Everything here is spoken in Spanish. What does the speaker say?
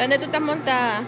¿Dónde tú estás montada?